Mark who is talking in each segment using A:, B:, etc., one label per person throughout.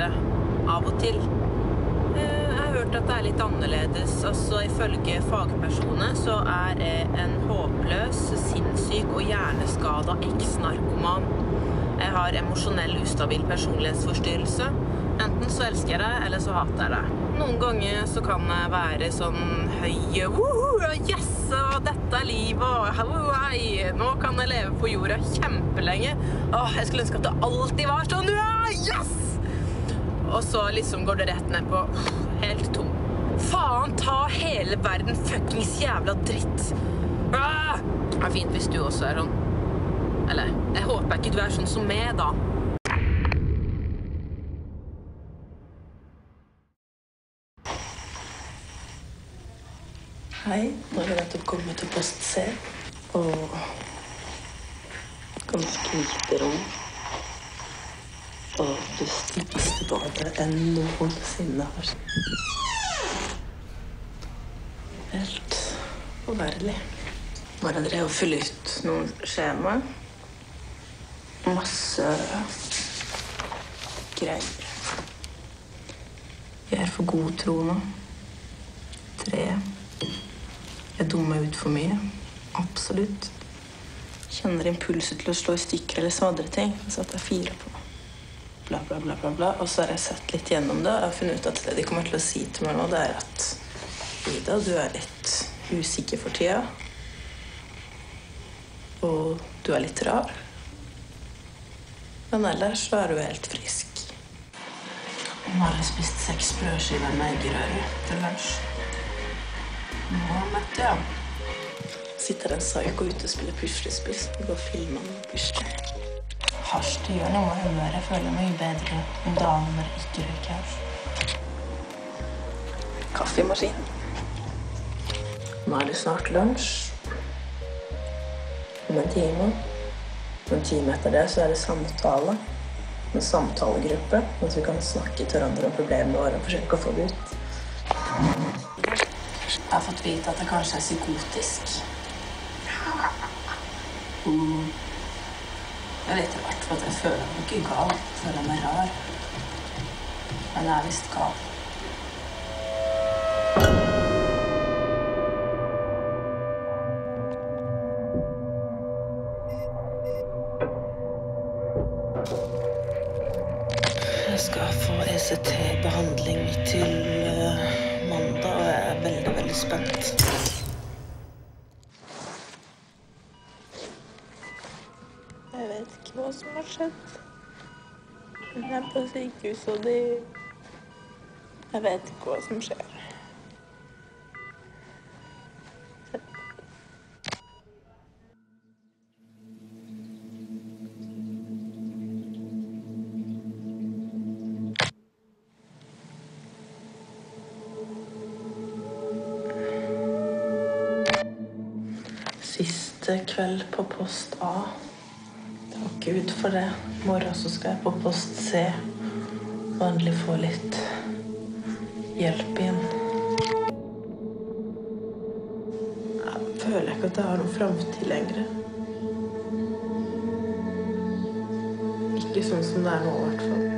A: en. Av og til. Eh, Jeg har hørt at det er litt annerledes. Altså, Ifølge fagpersoner så er jeg en håpløs, sinnssyk og hjerneskada eks-narkoman. Jeg har emosjonell ustabil personlighetsforstyrrelse. Enten så elsker jeg deg, eller så hater jeg deg. Noen ganger så kan jeg være sånn høye Woohoo, Yes! Dette er livet, hei! Nå kan jeg leve på jorda kjempelenge. Åh, jeg skulle ønske at det alltid var sånn. Yes! Og så liksom går det rett ned på helt tom. Faen ta hele verden fuckings jævla dritt. Ah! Det er fint hvis du også er sånn. Eller, jeg håper ikke du er sånn som meg, da.
B: Hei, nå har jeg nettopp kommet til post C. Og ganske lite rom. Og det styggeste badet jeg noensinne har. Helt forferdelig. Bare drev og fylle ut noen skjemaer. Masse greier. Jeg er for god tro nå. Tre. Jeg dummer ut for mye. Absolutt. Kjenner impulser til å slå i stykker eller svadre ting. Så at jeg firer på. Bla, bla, bla, bla, bla. Og så har jeg sett litt gjennom det, og jeg har funnet ut at det de kommer til å si til meg nå, det er at Ida, du er litt usikker for tida. Og du er litt rar. Men ellers så er du helt frisk. Nå har spist seks brødskiver med eggerøre til lunsj. Nå møtte jeg ham. Sitter en psyko ute og spiller puslespill. Skal gå og filmer. Hasj det gjør noe med humøret. Jeg føler meg bedre om dagen når jeg ikke røyker Altså. Kaffemaskin. Nå er det snart lunsj. Om en time. En time etter det så er det samtale. En samtalegruppe. Mens vi kan snakke til hverandre om problemene våre og forsøke å få det ut. Jeg har fått vite at jeg kanskje er psykotisk. Mm. Jeg vet i hvert fall at jeg føler meg ikke gal. Jeg føler meg rar. Men jeg er visst gal. Jeg skal få ECT-behandling til eh, mandag, og jeg er veldig, veldig spent. Hva som har skjedd. Jeg er på sykehuset, og de Jeg vet ikke hva som skjer. Siste kveld på post A. Takk Gud for det. I morgen så skal jeg på post C. Og endelig få litt hjelp igjen. Jeg føler ikke at jeg har noen framtid lenger. Ikke sånn som det er nå, i hvert fall.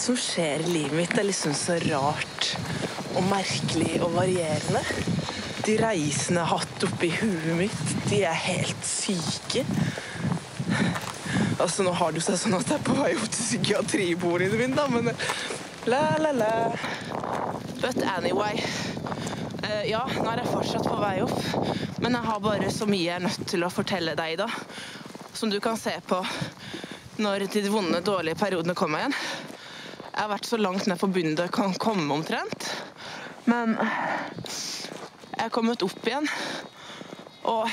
B: Alt som skjer i livet mitt, er liksom så rart og merkelig og varierende. De reisene jeg har hatt oppi huet mitt, de er helt syke. Altså, Nå har det jo seg sånn at jeg er på vei opp til psykiatribordet min, da, men la, la, la.
A: But anyway. Uh, ja, nå er jeg fortsatt på vei opp, men jeg har bare så mye jeg er nødt til å fortelle deg, da. Som du kan se på når de vonde, dårlige periodene kommer igjen.
B: Jeg har vært så langt ned for bundet jeg kan komme omtrent. Men jeg er kommet opp igjen. Og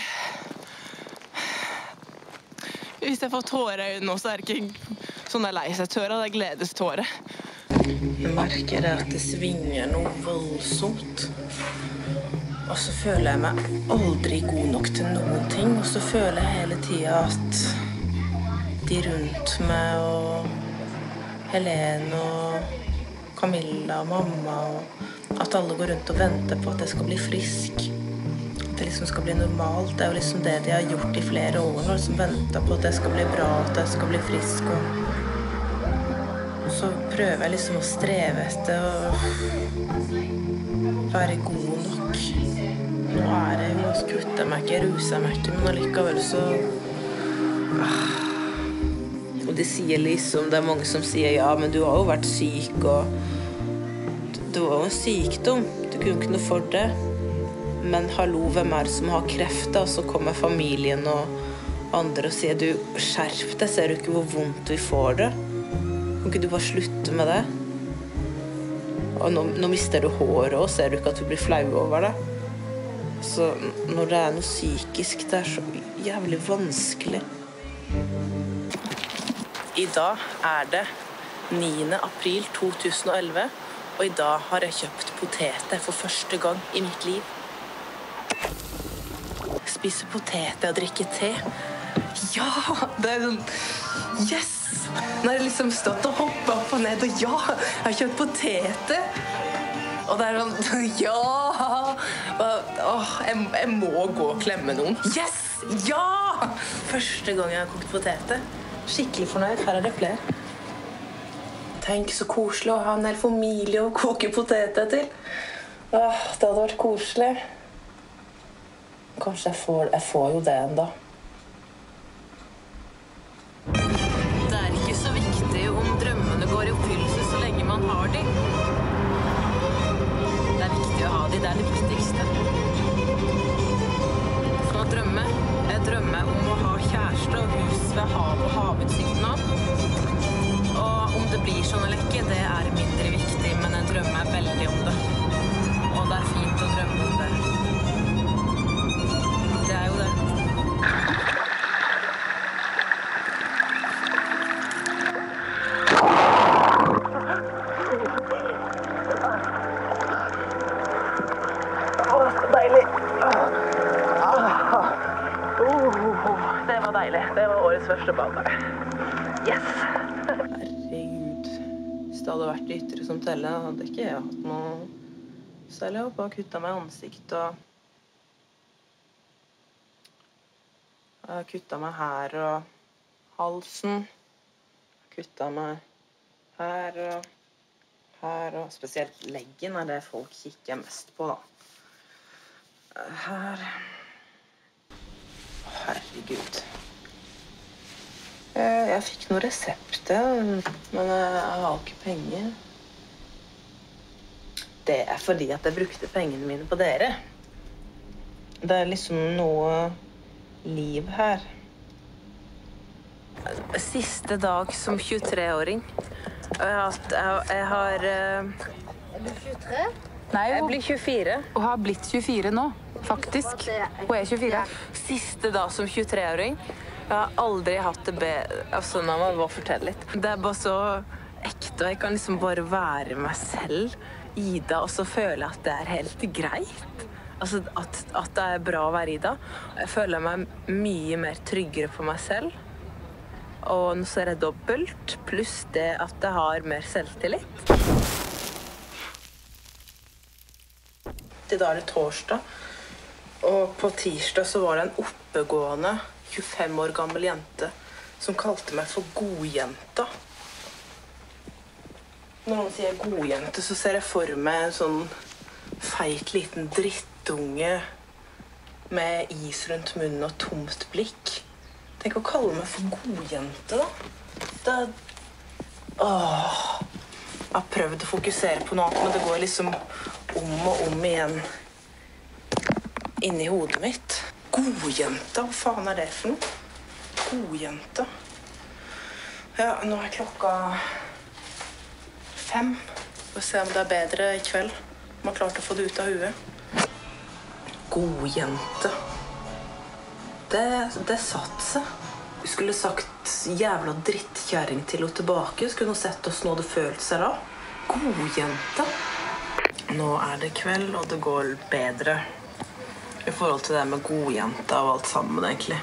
B: hvis jeg får tårer i øynene nå, så er det ikke sånne lei seg-tårer, det er gledestårer. Jeg merker at det svinger noe voldsomt. Og så føler jeg meg aldri god nok til noen ting. Og så føler jeg hele tida at de rundt meg og Helene og Camilla og mamma og At alle går rundt og venter på at jeg skal bli frisk. At det liksom skal bli normalt. Det er jo liksom det de har gjort i flere år. Liksom Venta på at jeg skal bli bra, at jeg skal bli frisk. Og så prøver jeg liksom å streve etter å være god nok. Nå er jeg jo jeg meg ikke, ruser meg ikke, men allikevel så ah. Og de sier liksom Det er mange som sier ja, men du har jo vært syk, og Det var jo en sykdom. Du kunne ikke noe for det. Men hallo, hvem er det som har kreft, da? Så kommer familien og andre og sier du, skjerp deg, ser du ikke hvor vondt vi får det? Kan ikke du bare slutte med det? Og nå, nå mister du håret òg, ser du ikke at du blir flau over det? Så når det er noe psykisk, det er så jævlig vanskelig. I dag er det 9. april 2011, og i dag har jeg kjøpt poteter for første gang i mitt liv. Spise poteter og drikke te. Ja! Det er sånn Yes! Nå har jeg liksom stått og hoppa opp og ned, og ja! Jeg har kjøpt poteter! Og det er sånn Ja! Åh, jeg, jeg, må gå og klemme noen. Yes! Ja! Første gang jeg har kokt poteter. Skikkelig fornøyd. Her er det flere. Tenk så koselig å ha en hel familie å koke poteter til. Åh, det hadde vært koselig. Kanskje jeg får, jeg får jo det ennå. Teller, hadde ikke jeg hatt noe særlig opp og kutta meg i ansiktet og Jeg kutta meg her og halsen. Kutta meg her og her og Spesielt leggen er det folk kikker mest på, da. Her Herregud. Jeg, jeg fikk noen resepter, men jeg har ikke penger. Det er fordi at jeg brukte pengene mine på dere. Det er liksom noe liv her. Siste dag som 23-åring. Og jeg har, jeg, jeg har eh,
C: Er du 23?
D: Nei,
B: Jeg blir 24.
D: Og har blitt 24 nå, faktisk. Hun er 24.
B: Siste dag som 23-åring. Jeg har aldri hatt det bedre altså, Nå må jeg bare fortelle litt. Det er bare så ekte, og jeg kan liksom bare være meg selv, Ida, og så føler jeg at det er helt greit. Altså at, at det er bra å være Ida. Jeg føler meg mye mer tryggere på meg selv. Og nå ser jeg dobbelt, pluss det at jeg har mer selvtillit. I dag er det torsdag. Og på tirsdag så var det en oppegående 25 år gammel jente som kalte meg for godjenta. Når noen sier godjente, så ser jeg for meg en sånn feit liten drittunge med is rundt munnen og tomt blikk. Tenk å kalle meg for godjente, da. Det Åh. Jeg har prøvd å fokusere på noe men det går liksom om og om igjen inni hodet mitt. Godjenta, hva faen er det for noe? Godjenta. Ja, nå er klokka fem. Får se om det er bedre i kveld. Om har klart å få det ut av huet. God jente. Det, det satt seg. Hun skulle sagt jævla drittkjerring til henne tilbake. Skulle hun sett åssen hun hadde følt seg da. God jente. Nå er det kveld, og det går bedre i forhold til det med godjenta og alt sammen, egentlig.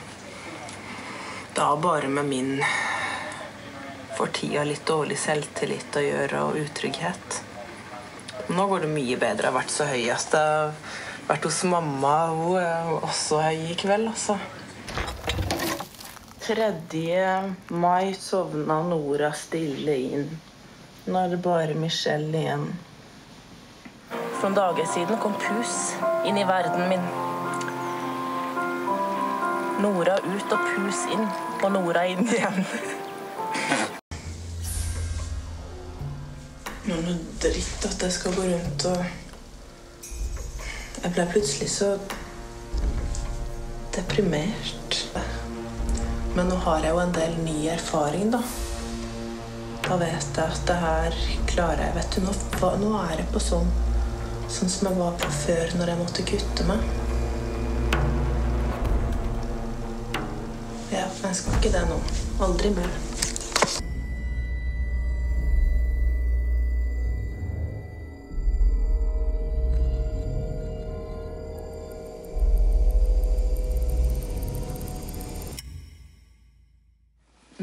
B: Har bare med min for tida litt dårlig selvtillit å gjøre, og utrygghet. Nå går det mye bedre. Jeg har vært så høy. Jeg har vært hos mamma. Hun er også høy i kveld, altså. 3. mai sovna Nora stille inn. Nå er det bare Michelle igjen. For noen dager siden kom pus inn i verden min. Nora ut og pus inn, og Nora inn igjen. Noe dritt at jeg skal gå rundt og Jeg ble plutselig så deprimert. Men nå har jeg jo en del ny erfaring, da. Da vet jeg at det her klarer jeg. Vet du, Nå, nå er jeg på sånn sånn som jeg var på før når jeg måtte kutte meg. Ja, jeg skal ikke det nå. Aldri mer.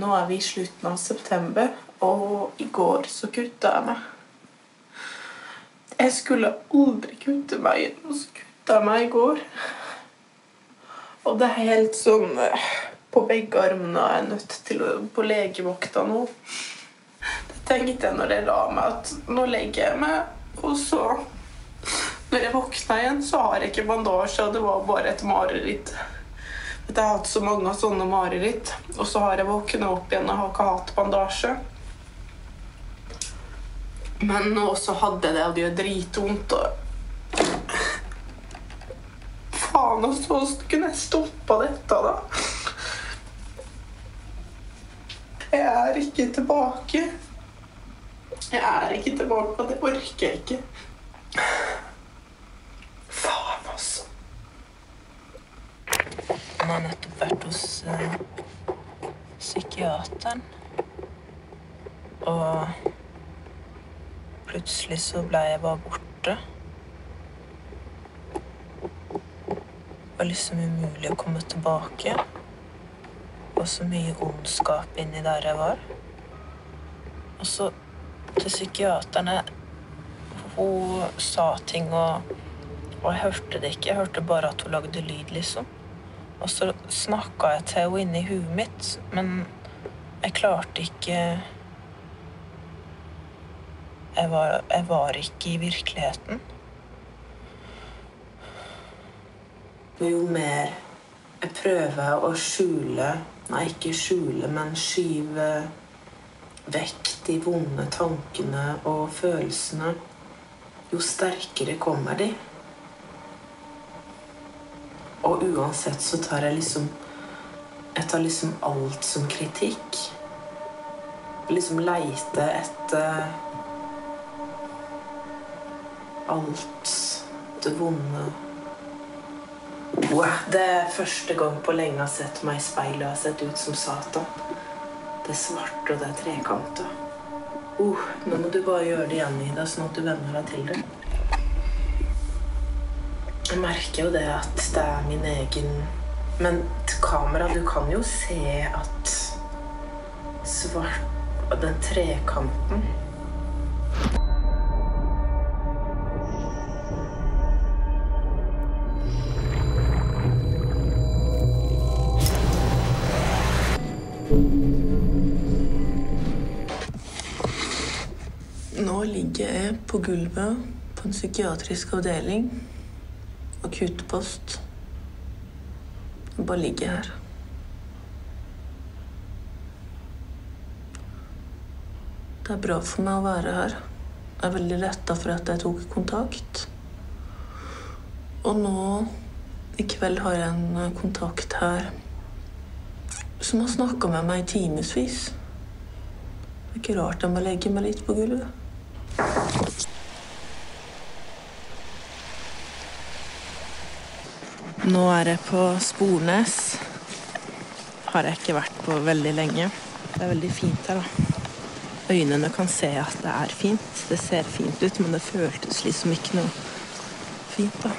B: Nå er vi i slutten av september, og i går så kutta jeg meg. Jeg skulle aldri kutte meg og så kutta jeg meg i går. Og det er helt sånn eh, På begge armene er jeg nødt til å på legevakta nå. Det tenkte jeg når jeg la meg, at nå legger jeg meg, og så Når jeg våkna igjen, så har jeg ikke bandasje, og det var bare et mareritt. Jeg har hatt så mange sånne mareritt, og så har jeg våkna opp igjen og har ikke hatt bandasje. Men nå så hadde det, og det gjør dritvondt. Og... Faen, og så kunne jeg stoppa dette, da. Jeg er ikke tilbake. Jeg er ikke tilbake, og det orker jeg ikke. Faen, altså. Han har nettopp vært hos uh, psykiateren. Og plutselig så ble jeg bare borte. Det var liksom umulig å komme tilbake. Og så mye ondskap inni der jeg var. Og så til psykiaterne Hun sa ting, og, og jeg hørte det ikke. Jeg hørte bare at hun lagde lyd, liksom. Og så snakka jeg til henne inni huet mitt, men jeg klarte ikke jeg var, jeg var ikke i virkeligheten. Jo mer jeg prøver å skjule Nei, ikke skjule, men skyve vekk de vonde tankene og følelsene, jo sterkere kommer de. Og uansett så tar jeg liksom Jeg tar liksom alt som kritikk. Liksom leite etter alt det vonde. Det er første gang på lenge jeg har sett meg i speilet og har sett ut som Satan. Det er svart, og det er. Uh, nå må du bare gjøre det igjen, Ida, sånn at du venner deg til det. Jeg merker jo det at det er min egen Men kamera, du kan jo se at svart Den trekanten Nå ligger jeg på gulvet på en psykiatrisk avdeling. Akuttpost. Bare ligger her. Det er bra for meg å være her. Jeg er veldig letta for at jeg tok kontakt. Og nå i kveld har jeg en kontakt her som har snakka med meg i timevis. Det er ikke rart jeg må legge meg litt på gulvet. Nå er jeg på Spornes. Har jeg ikke vært på veldig lenge. Det er veldig fint her, da. Øynene kan se at det er fint. Det ser fint ut, men det føltes liksom ikke noe fint, da.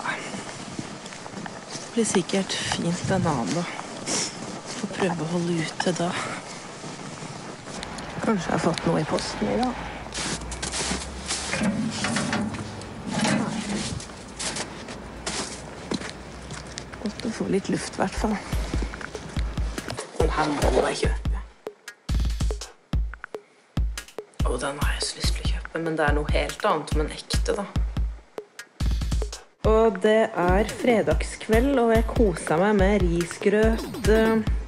B: Ja. Det blir sikkert fint en annen, da. Får prøve å holde ut til da. Kanskje jeg har fått noe i posten i dag. Godt å få litt luft, i hvert fall. Den her må jeg kjøpe. Og den har jeg så lyst til å kjøpe, men det er noe helt annet, men ekte, da. Og det er fredagskveld, og jeg koser meg med risgrøt,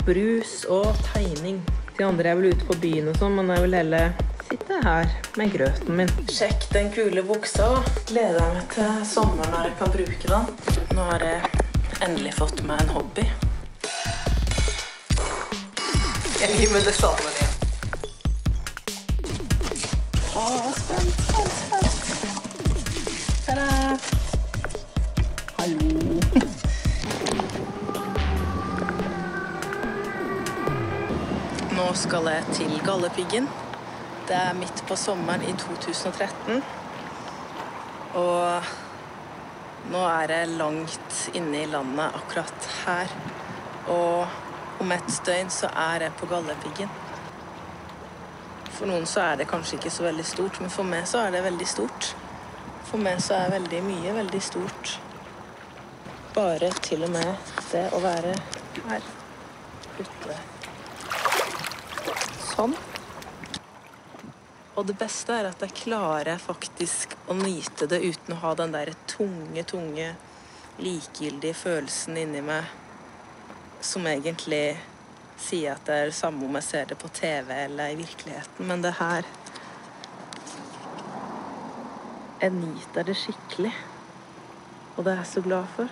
B: brus og tegning. De andre er vel ute på byen og sånn, men jeg vil heller sitte her med grøten min. Sjekk den kule buksa. Gleder meg til sommeren når jeg kan bruke den. Nå har jeg endelig fått meg en hobby. Jeg gir meg det samme Jeg til Galdhøpiggen. Det er midt på sommeren i 2013. Og nå er jeg langt inne i landet akkurat her. Og om et døgn så er jeg på Galdhøpiggen. For noen så er det kanskje ikke så veldig stort, men for meg så er det veldig stort. For meg så er veldig mye veldig stort. Bare til og med det å være her ute. Sånn. Og det beste er at jeg klarer faktisk å nyte det uten å ha den der tunge, tunge, likegyldige følelsen inni meg som egentlig sier at det er det samme om jeg ser det på TV eller i virkeligheten. Men det her Jeg nyter det skikkelig. Og det er jeg så glad for.